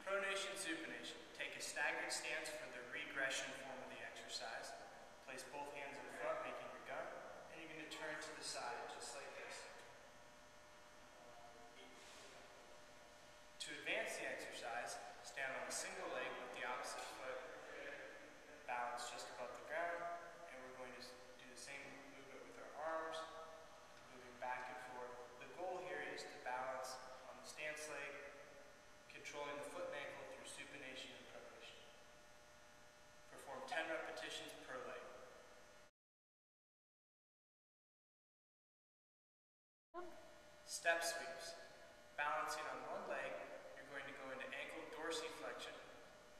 Pronation supination. Take a staggered stance for the regression form of the exercise. Place both hands in front, making your gun, and you're going to turn to the side, just like this. To advance the exercise, stand on a single leg with the opposite foot balanced just above the ground, and we're going to do the same movement with our arms, moving back and forth. The goal here is to balance on the stance leg, controlling the foot and ankle through supination and pronation. Perform 10 repetitions per leg. Step sweeps. Balancing on one leg, you're going to go into ankle dorsiflexion,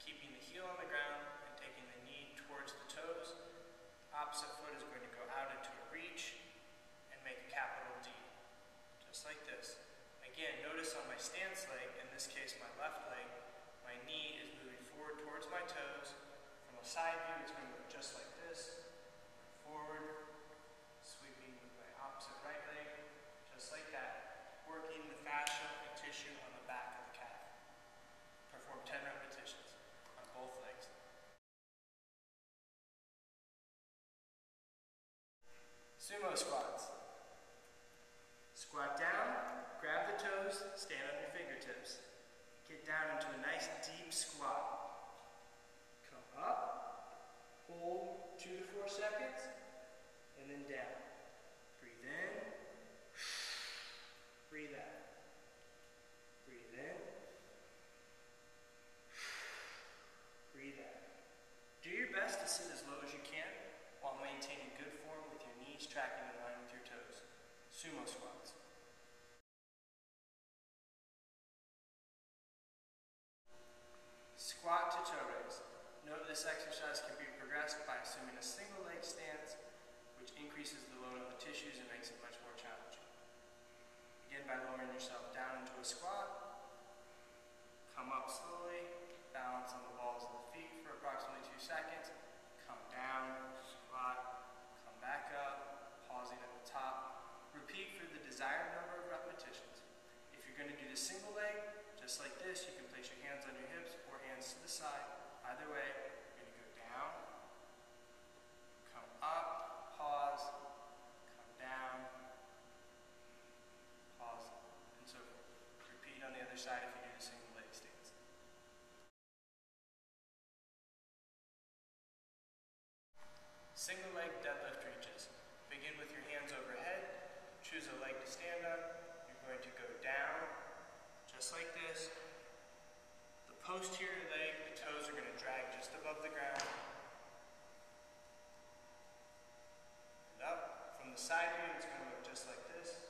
keeping the heel on the ground and taking the knee towards the toes. Opposite foot is going to go out into a reach and make a capital D, just like this. Again, notice on my stance leg, in this case my left leg, my knee is moving forward towards my toes. From a side view, it's going to go just like this, forward, sweeping with my opposite right leg, just like that, working the fascia and tissue on the back of the calf. Perform 10 repetitions on both legs. Sumo squats. Squat down, grab the toes, stand on your fingertips. Get down into a nice deep squat. Come up, hold two to four seconds, and then down. Breathe in, breathe out. Breathe in, breathe out. Do your best to sit as low as you can while maintaining good form with your knees tracking in line with your toes. Sumo squats. Squat to toe raise. Note this exercise can be progressed by assuming a single leg stance, which increases the load on the tissues and makes it much more challenging. Begin by lowering yourself down into a squat. Come up slowly, balance on the balls of the feet for approximately two seconds. Come down, squat, come back up, pausing at the top. Repeat for the desired number of repetitions. If you're going to do the single leg, just like this, you can place your hands on your hips or hands to the side. Either way, you're going to go down, come up, pause, come down, pause, and so. Repeat on the other side if you do the single leg stance. Single leg deadlift reaches. Begin with your hands overhead. Choose a leg to stand on. You're going to go down, just like this. The posterior leg, the toes are going to drag just above the ground. And up. From the side view, it's going to look just like this.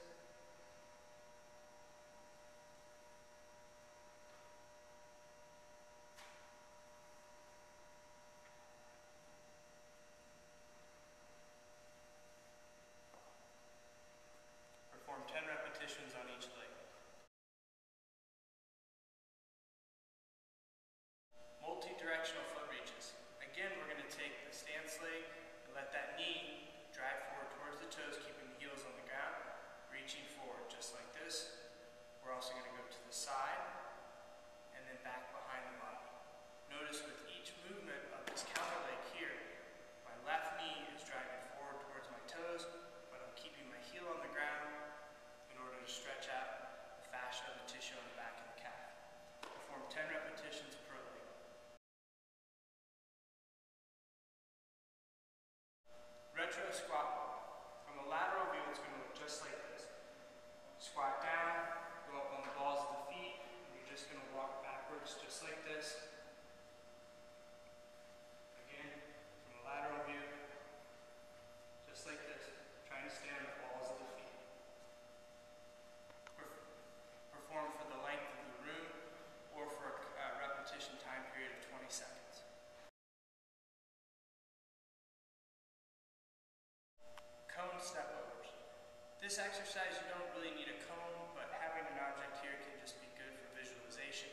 This exercise, you don't really need a cone, but having an object here can just be good for visualization.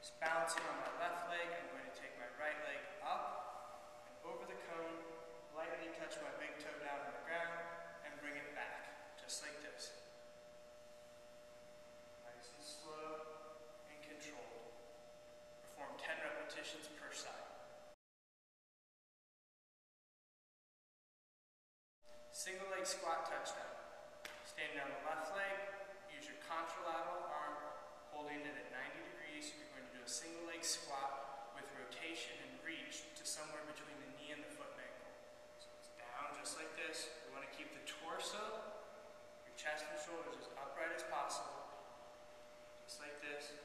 Just balancing on my left leg, I'm going to take my right leg up and over the cone, lightly touch my big toe down on the ground, and bring it back, just like this. Nice and slow and controlled. Perform 10 repetitions per side. Single leg squat touchdown. Standing on the left leg, use your contralateral arm, holding it at 90 degrees. You're going to do a single leg squat with rotation and reach to somewhere between the knee and the foot ankle. So it's down just like this. You want to keep the torso, your chest and shoulders as upright as possible. Just like this.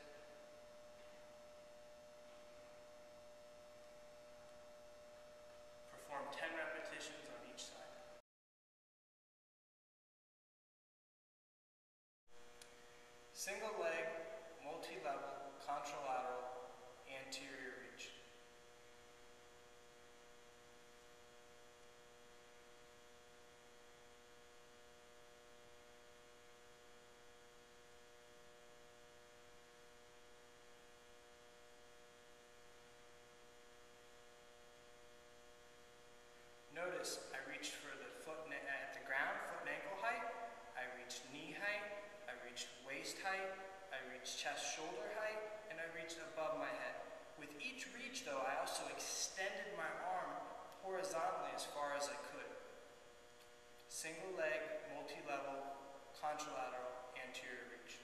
Perform 10 repetitions on each side. Single leg, multi-level, contralateral, anterior reach. Notice I reached for the foot and, at the ground, foot and ankle height. I reached knee height. I reached waist height. I reached chest shoulder height, and I reached above my head. With each reach, though, I also extended my arm horizontally as far as I could. Single leg, multi-level, contralateral, anterior reach.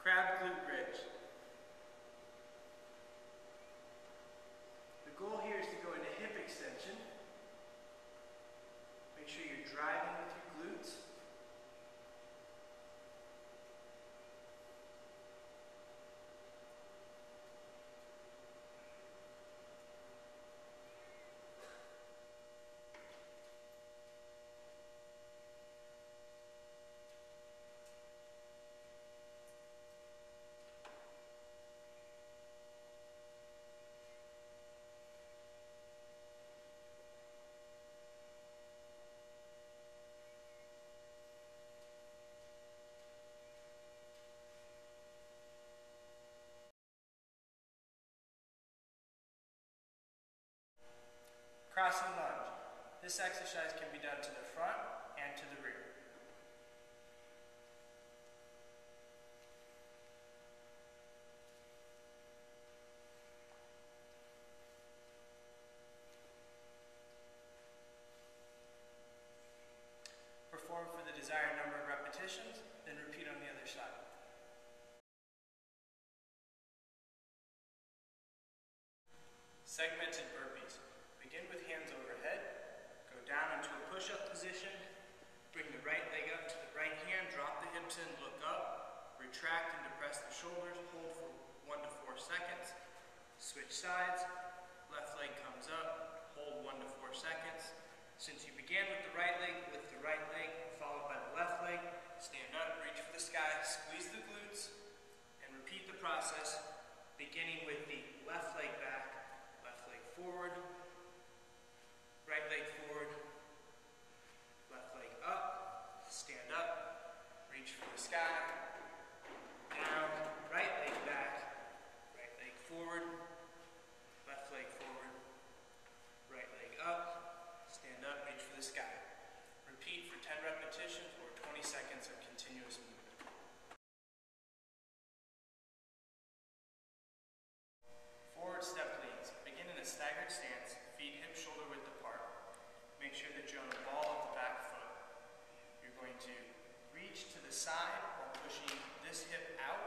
Crab glute bridge. The goal here is to go into hip extension. Make sure you're driving with your glutes. Crossing lunge. This exercise can be done to the front and to the rear. Perform for the desired number of repetitions, then repeat on the other side. Segmented burpees. Begin with hands overhead. Go down into a push-up position. Bring the right leg up to the right hand. Drop the hips in. Look up. Retract and depress the shoulders. Hold for one to four seconds. Switch sides. Left leg comes up. Hold one to four seconds. Since you began with the right leg, with the right leg followed by the left leg, stand up, reach for the sky, squeeze the glutes, and repeat the process, beginning with the left leg back, left leg forward, right leg forward, left leg up, stand up, reach for the sky, down, right leg back, right leg forward, left leg forward, right leg up, stand up, reach for the sky. Repeat for 10 repetitions or 20 seconds of continuous movement. Forward step leads. Begin in a staggered stance, feet hip shoulder width apart. Make sure that you're on the ball of the back foot. You're going to reach to the side while pushing this hip out,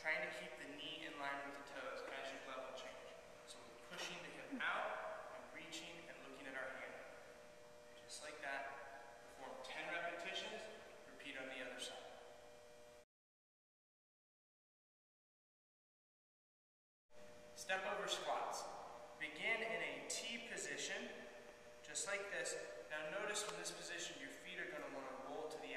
trying to keep the knee in line with the toes as you level change. So we're pushing the hip out and reaching and looking at our hand. Just like that. Perform 10 repetitions. Repeat on the other side. Step over squats. Begin in a T position, just like this. Now notice from this position, your feet are going to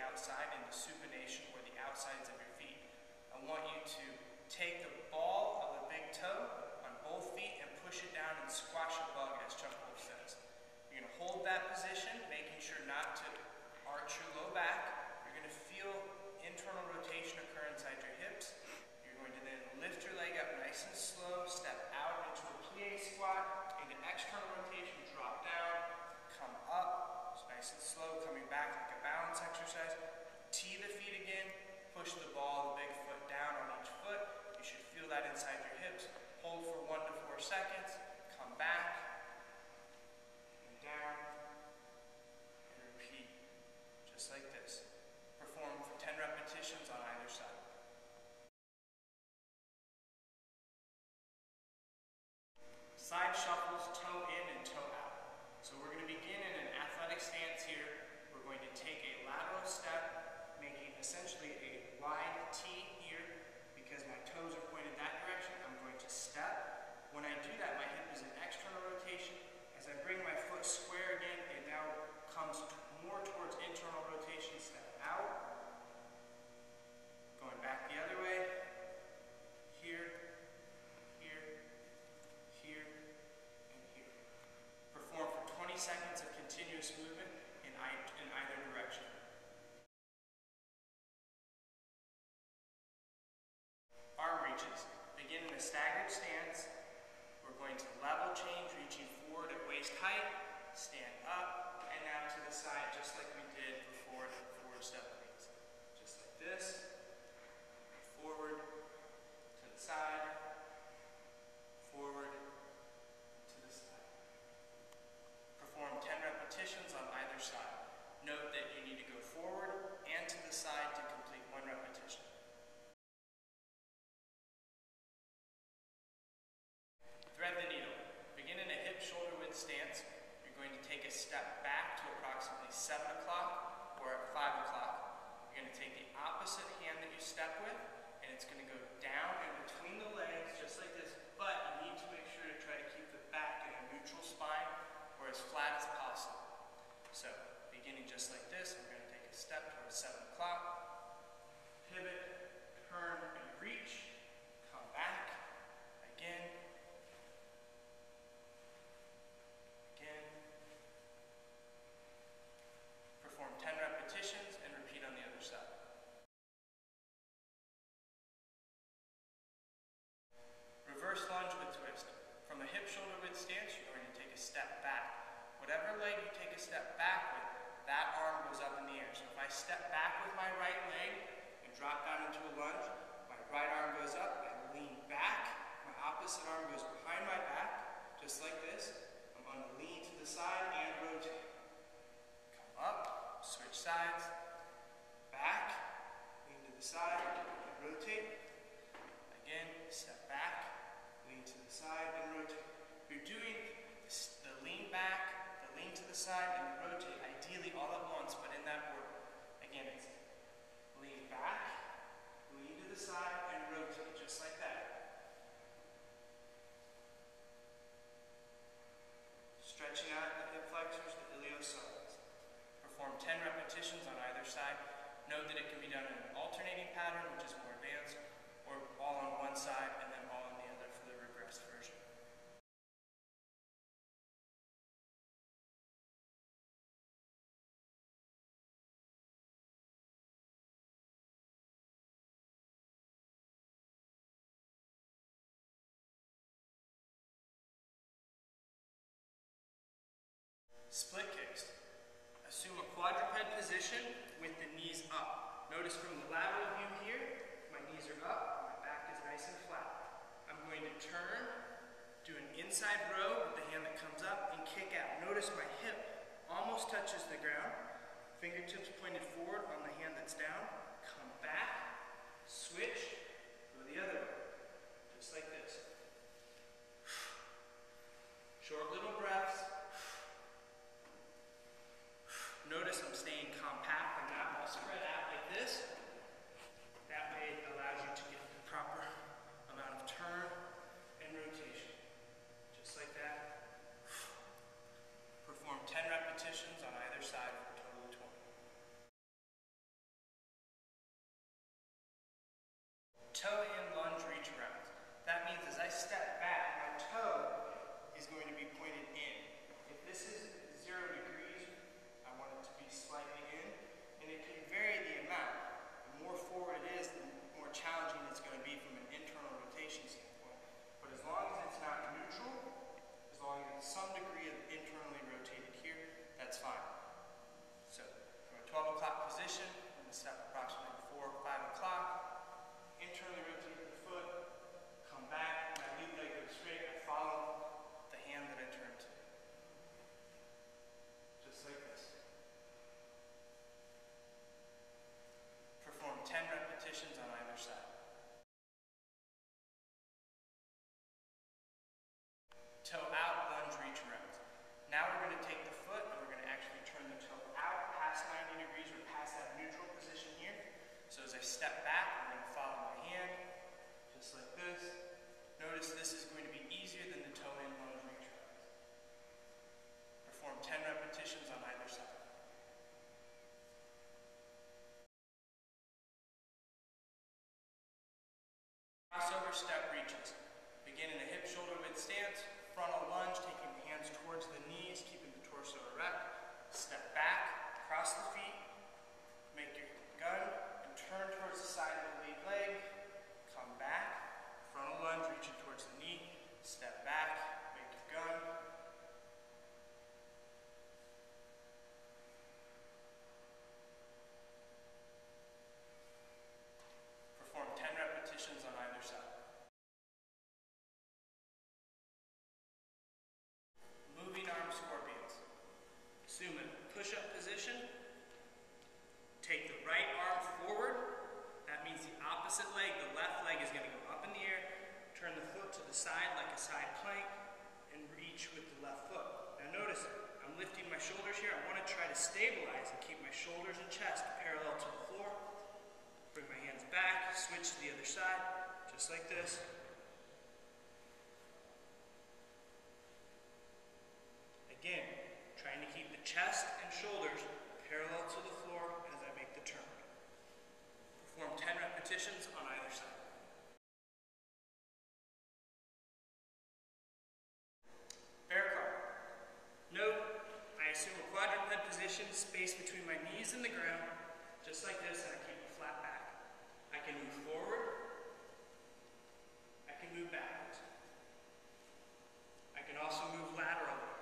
outside into supination or the outsides of your feet. I want you to take the ball of the big toe on both feet and push it down and squash a bug, as Chuck Wolf says. You're going to hold that position, making sure not to arch your low back. You're going to feel internal rotation occur inside your hips. You're going to then lift your leg up nice and slow, step out into a plié squat, into external rotation, drop down, come up, nice and slow, coming back push the ball, the big foot down on each foot. You should feel that inside your hips. Hold for one to four seconds. Come back. And down. And repeat. Just like this. Perform for 10 repetitions on either side. Side shuffles, toe in and toe out. So we're going to begin in an athletic stance here. We're going to take a lateral step, making essentially a wide T here because my toes are pointed that direction. I'm going to step. When I do that, my hip is an external rotation. As I bring my foot square again, it now comes more towards internal rotation. Step out. Going back the other way. Here, here, here, and here. Perform for 20 seconds of continuous movement in, in either direction. Arm reaches. Begin in a staggered stance. We're going to level change, reaching height. Stand up, and now to the side, just like we did before the forward step leads. Just like this. Forward, to the side, forward, to the side. Perform 10 repetitions on either side. Note that you need to go forward and to the side to complete one repetition. Thread the needle. Begin in a stance. You're going to take a step back to approximately 7 o'clock or at 5 o'clock. You're going to take the opposite hand that you step with and it's going to go down and between the legs just like this, but you need to make sure to try to keep the back in a neutral spine or as flat as possible. So, beginning just like this, I'm going to take a step towards 7 o'clock, pivot, turn, and reach, come back, again. Perform 10 repetitions and repeat on the other side. Reverse lunge with twist. From a stance, you're going to take a step back. Whatever leg you take a step back with, that arm goes up in the air. So if I step back with my right leg and drop down into a lunge, my right arm goes up and lean back. My opposite arm goes behind my back, just like this. I'm going to lean to the side and rotate. Come up, switch sides, back, lean to the side, and rotate. Again, step back, lean to the side, and rotate. You're doing this, the lean back, the lean to the side, and the rotate, ideally all at once, but in that order. Again, it's lean back, lean to the side, and rotate, just like that. Stretching out the hip flexors, the iliopsoas. Perform 10 repetitions on either side. Note that it can be done in an alternating pattern, which is more advanced, or all on one side and then all on the other for the regressed version. Split kicks. Assume a quadruped position with the knees up. Notice from the lateral view here, my knees are up, my back is nice and flat. I'm going to turn, do an inside row with the hand that comes up, and kick out. Notice my hip almost touches the ground, fingertips pointed forward on the hand that's down. Come back, switch, go the other way, just like this. Short little breaths. Notice I'm staying compact. I'm not all spread out like this. That way it allows you to get the proper amount of turn and rotation. Just like that. Perform 10 repetitions on either side for a total of 20. Toe in lunge reach around. That means as I step back, my toe is going to be pointed in. If this is zero degrees, I want it to be slightly in, and it can vary the amount. The more forward it is, the more challenging it's going to be from an internal rotation standpoint. But as long as it's not neutral, as long as it's some degree of internally rotated here, that's fine. So from a 12 o'clock position, I'm going to step approximately 4 or 5 o'clock. toe out, lunge, reach around. Now we're going to take the foot and we're going to actually turn the toe out past 90 degrees or past that neutral position here. So as I step back, I'm going to follow my hand, just like this. Notice this is going to be easier than the toe in, lunge, reach around. Perform 10 repetitions on either side. Crossover step reaches. Begin in a hip shoulder width stance, frontal lunge, taking the hands towards the knees, keeping the torso erect. Step back, cross the feet, make your gun, and turn towards the side of the lead leg. Come back, frontal lunge, reaching towards the knee. Step back, make your gun. Perform 10 repetitions on either side. Moving arm scorpions. Assume a push-up position. Take the right arm forward. That means the opposite leg, the left leg is going to go up in the air. Turn the foot to the side like a side plank and reach with the left foot. Now notice, I'm lifting my shoulders here. I want to try to stabilize and keep my shoulders and chest parallel to the floor. Bring my hands back, switch to the other side, just like this. Again, trying to keep the chest and shoulders parallel to the floor as I make the turn. Perform 10 repetitions on either side. Bear crawl. Note, I assume a quadruped position, space between my knees and the ground, just like this, and I keep a flat back. I can move forward. I can move backwards. I can also move laterally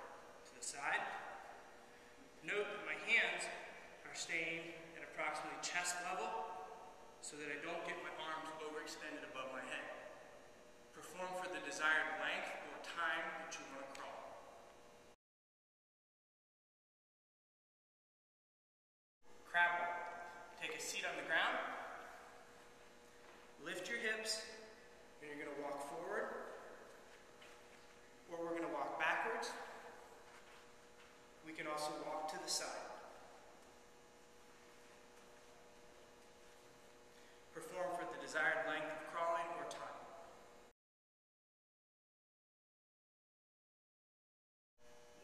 to the side. Note that my hands staying at approximately chest level so that I don't get my arms overextended above my head. Perform for the desired length or time that you want to crawl. Crab walk. Take a seat on the ground. Lift your hips, and you're going to walk forward, or we're going to walk backwards. We can also walk to the side. Perform for the desired length of crawling or time.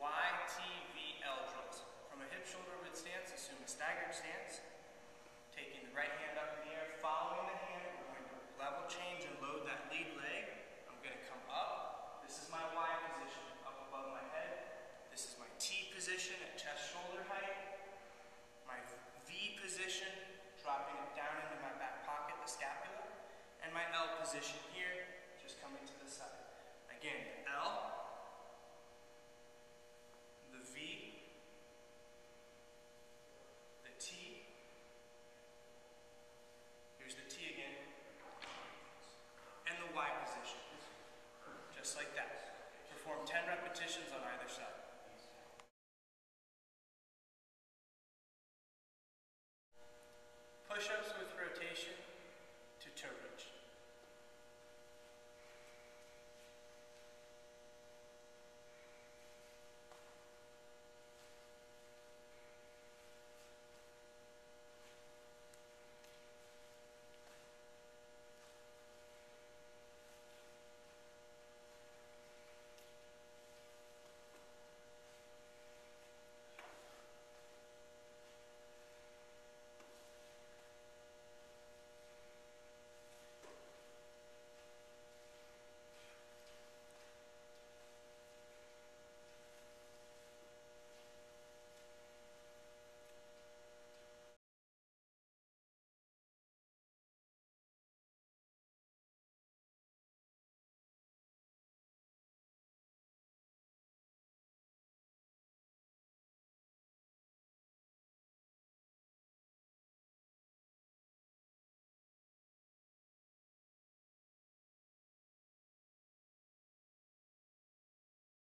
YTVL drills. From a hip shoulder width stance, assume a staggered stance. Taking the right hand up in the air, following the hand, we're going to level change and load that lead leg. I'm going to come up. This is my Y position, up above my head. This is my T position at chest shoulder height. My V position, dropping it down into my back pocket, the scapula. And my L position here, just coming to the side. Again, L,